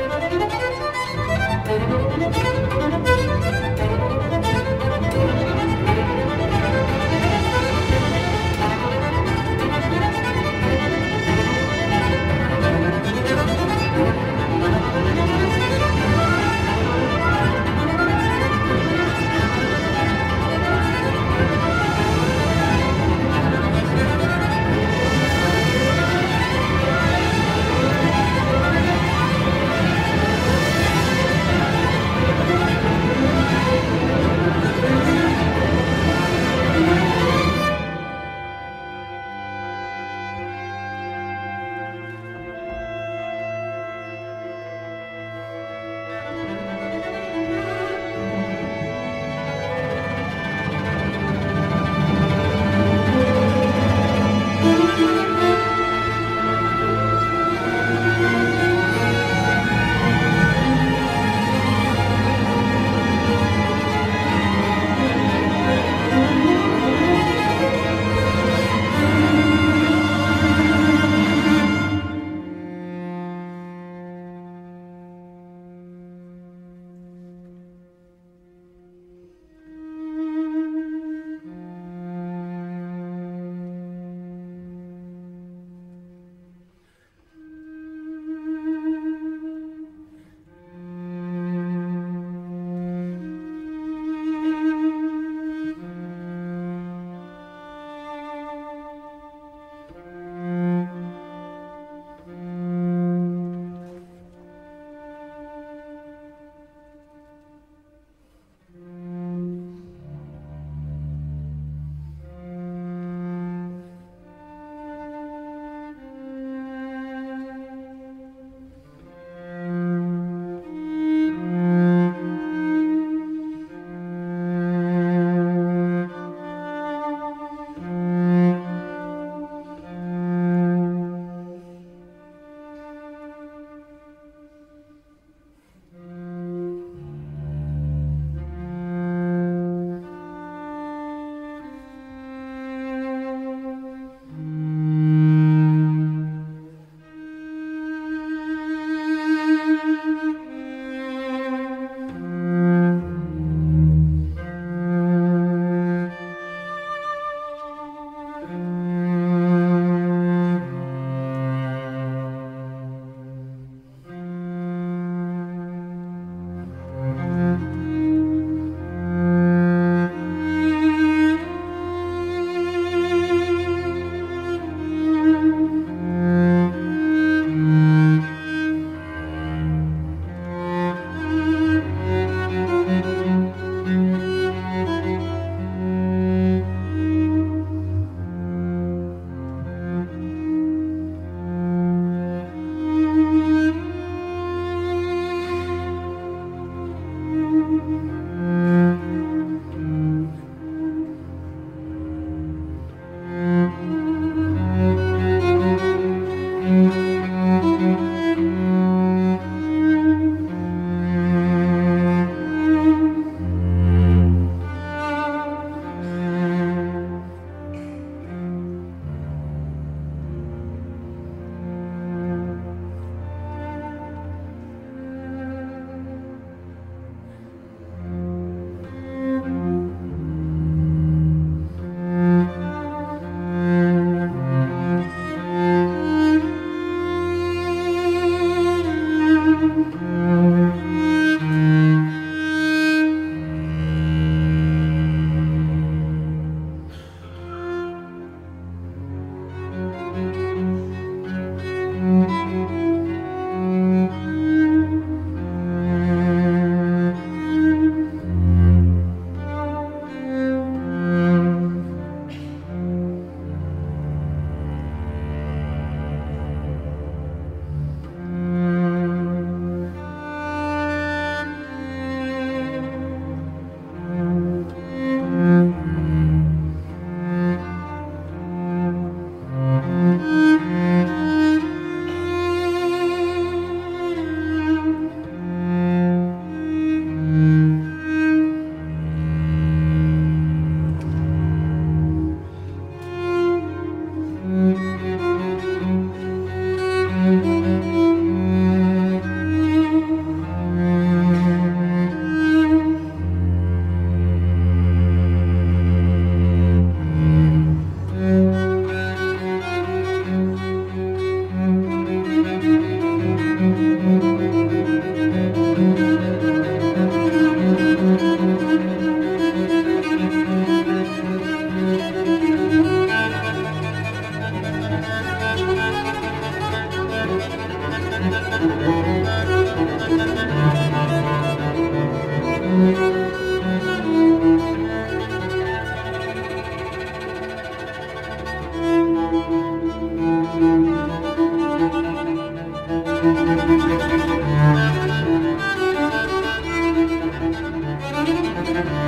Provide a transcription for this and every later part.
Müzik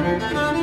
Música